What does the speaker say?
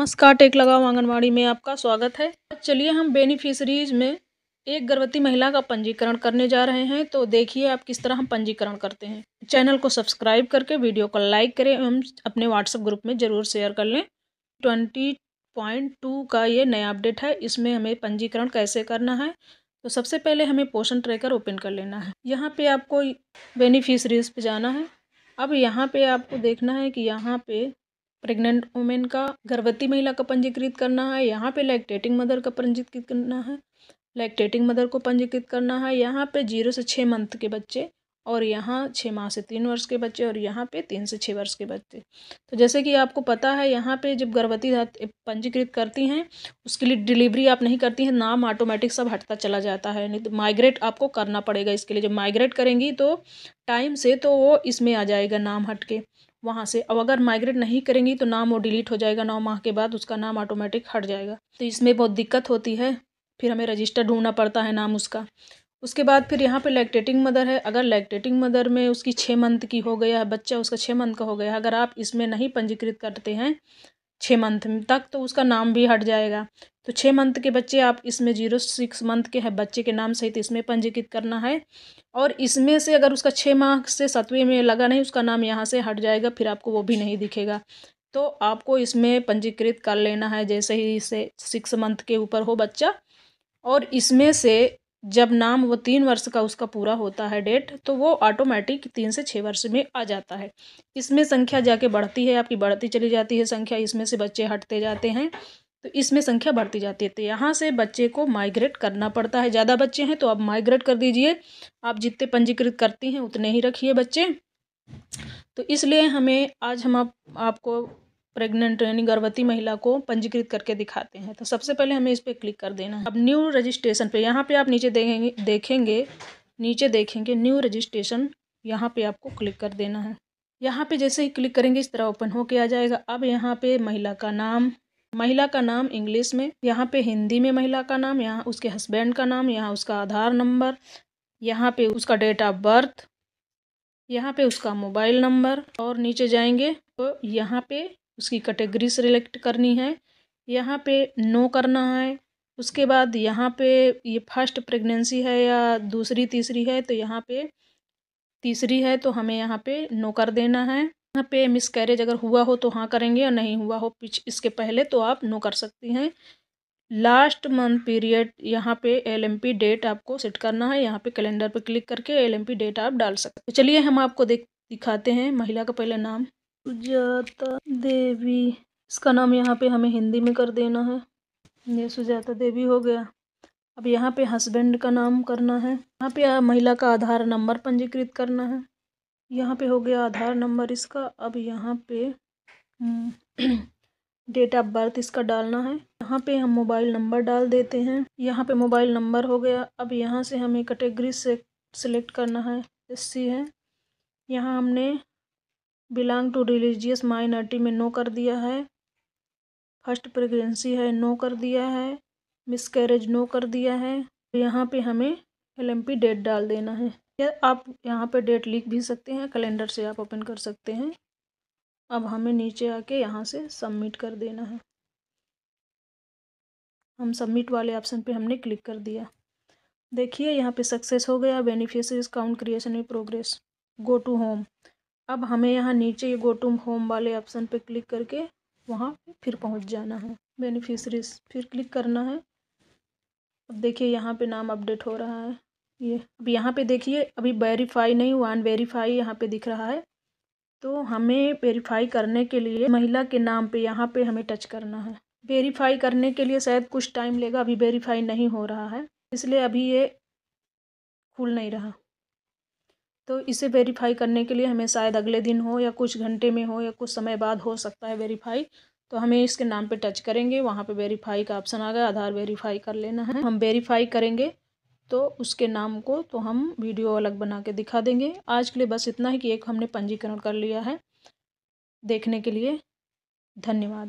नमस्कार, टेक लगाओ आंगनबाड़ी में आपका स्वागत है। चलिए हम बेनिफिशरीज में एक गर्भवती महिला का पंजीकरण करने जा रहे हैं तो देखिए आप किस तरह हम पंजीकरण करते हैं। चैनल को सब्सक्राइब करके वीडियो को लाइक करें एवं अपने व्हाट्सएप ग्रुप में ज़रूर शेयर कर लें। ट्वेंटी पॉइंट टू का ये नया अपडेट है, इसमें हमें पंजीकरण कैसे करना है तो सबसे पहले हमें पोषण ट्रैकर ओपन कर लेना है। यहाँ पे आपको बेनिफिशरीज पे जाना है। अब यहाँ पे आपको देखना है कि यहाँ पे प्रेग्नेंट वुमेन का गर्भवती महिला का पंजीकृत करना है, यहाँ पे लैक्टेटिंग मदर का पंजीकृत करना है। लैक्टेटिंग मदर को पंजीकृत करना है, यहाँ पे ज़ीरो से छः मंथ के बच्चे और यहाँ छः माह से तीन वर्ष के बच्चे और यहाँ पे तीन से छः वर्ष के बच्चे। तो जैसे कि आपको पता है, यहाँ पे जब गर्भवती पंजीकृत करती हैं, उसके लिए डिलीवरी आप नहीं करती हैं, नाम ऑटोमेटिक सब हटता चला जाता है। नहीं तो माइग्रेट आपको करना पड़ेगा इसके लिए। जब माइग्रेट करेंगी तो टाइम से तो वो इसमें आ जाएगा नाम हट के वहाँ से। अब अगर माइग्रेट नहीं करेंगी तो नाम वो डिलीट हो जाएगा, नौ माह के बाद उसका नाम ऑटोमेटिक हट जाएगा। तो इसमें बहुत दिक्कत होती है, फिर हमें रजिस्टर ढूंढना पड़ता है नाम उसका। उसके बाद फिर यहाँ पे लैक्टेटिंग मदर है। अगर लैक्टेटिंग मदर में उसकी छः मंथ की हो गया है, बच्चा उसका छः मंथ का हो गया है, अगर आप इसमें नहीं पंजीकृत करते हैं छः मंथ तक तो उसका नाम भी हट जाएगा। तो छः मंथ के बच्चे, आप इसमें ज़ीरो सिक्स मंथ के हैं, बच्चे के नाम सहित इसमें पंजीकृत करना है। और इसमें से अगर उसका छः माह से सतवें में लगा नहीं, उसका नाम यहाँ से हट जाएगा, फिर आपको वो भी नहीं दिखेगा। तो आपको इसमें पंजीकृत कर लेना है, जैसे ही इसे सिक्स मंथ के ऊपर हो बच्चा। और इसमें से जब नाम वो तीन वर्ष का उसका पूरा होता है डेट तो वो ऑटोमेटिक तीन से छः वर्ष में आ जाता है। इसमें संख्या जाके बढ़ती है आपकी बढ़ती चली जाती है संख्या इसमें से बच्चे हटते जाते हैं तो इसमें संख्या बढ़ती जाती है। तो यहाँ से बच्चे को माइग्रेट करना पड़ता है। ज़्यादा बच्चे हैं तो आप माइग्रेट कर दीजिए। आप जितने पंजीकृत करती हैं उतने ही रखिए बच्चे। तो इसलिए हमें आज हम आप, आपको प्रेग्नेंट यानी गर्भवती महिला को पंजीकृत करके दिखाते हैं। तो सबसे पहले हमें इस पर क्लिक कर देना है। अब न्यू रजिस्ट्रेशन पे, यहाँ पे आप नीचे देखेंगे देखेंगे, नीचे देखेंगे न्यू रजिस्ट्रेशन यहाँ पे आपको क्लिक कर देना है। यहाँ पे जैसे ही क्लिक करेंगे, इस तरह ओपन होके आ जाएगा। अब यहाँ पे महिला का नाम, महिला का नाम इंग्लिश में, यहाँ पे हिंदी में महिला का नाम, यहाँ उसके हस्बैंड का नाम, यहाँ उसका आधार नंबर यहाँ पे उसका डेट ऑफ़ बर्थ यहाँ पे उसका मोबाइल नंबर और नीचे जाएँगे तो यहाँ पे उसकी कैटेगरी सेलेक्ट करनी है। यहाँ पे नो करना है। उसके बाद यहाँ पे ये फ़र्स्ट प्रेगनेंसी है या दूसरी तीसरी है तो यहाँ पे तीसरी है तो हमें यहाँ पे नो कर देना है। यहाँ पे मिस कैरेज अगर हुआ हो तो हाँ करेंगे या नहीं हुआ हो पिछ, इसके पहले तो आप नो कर सकती हैं। लास्ट मंथ पीरियड यहाँ पे एलएमपी डेट आपको सेट करना है। यहाँ पे कैलेंडर पे क्लिक करके एलएमपी डेट आप डाल सकते हैं। चलिए हम आपको देख, दिखाते हैं महिला का पहले नाम। सुजाता देवी। इसका नाम यहाँ पे हमें हिंदी में कर देना है। ये सुजाता देवी हो गया। अब यहाँ पे हस्बैंड का नाम करना है। यहाँ पे महिला का आधार नंबर पंजीकृत करना है। यहाँ पे हो गया आधार नंबर इसका। अब यहाँ पे डेट ऑफ़ बर्थ इसका डालना है। यहाँ पे हम मोबाइल नंबर डाल देते हैं। यहाँ पे मोबाइल नंबर हो गया। अब यहाँ से हमें कैटेगरी से सिलेक्ट करना है। एस है। यहाँ हमने बिलोंग टू रिलीजियस माइनॉरिटी में नो कर दिया है। फ़र्स्ट प्रेगनेंसी है, नो कर दिया है। मिस कैरेज नो कर दिया है। यहाँ पे हमें एलएमपी डेट डाल देना है। या आप यहाँ पे डेट लिख भी सकते हैं? कैलेंडर से आप ओपन कर सकते हैं। अब हमें नीचे आके यहाँ से सबमिट कर देना है। हम सबमिट वाले ऑप्शन पे हमने क्लिक कर दिया। देखिए यहाँ पे सक्सेस हो गया। Beneficiaries count creation in progress. Go to home. अब हमें यहाँ नीचे ये गो टू होम वाले ऑप्शन पे क्लिक करके वहाँ फिर पहुँच जाना है। बेनिफिशरीज फिर क्लिक करना है। अब देखिए यहाँ पे नाम अपडेट हो रहा है। ये अब यहाँ पे देखिए, अभी वेरीफाई नहीं हुआ वेरीफाई यहाँ पे दिख रहा है। तो हमें वेरीफाई करने के लिए महिला के नाम पे यहाँ पे हमें टच करना है। वेरीफाई करने के लिए शायद कुछ टाइम लेगा, अभी वेरीफाई नहीं हो रहा है। इसलिए अभी ये खुल नहीं रहा। तो इसे वेरीफाई करने के लिए हमें शायद अगले दिन हो या कुछ घंटे में हो या कुछ समय बाद हो सकता है वेरीफाई तो हमें इसके नाम पे टच करेंगे, वहाँ पे वेरीफाई का ऑप्शन आ गया, आधार वेरीफाई कर लेना है। हम वेरीफाई करेंगे तो उसके नाम को तो हम वीडियो अलग बना के दिखा देंगे। आज के लिए बस इतना ही कि एक हमने पंजीकरण कर लिया है। देखने के लिए धन्यवाद।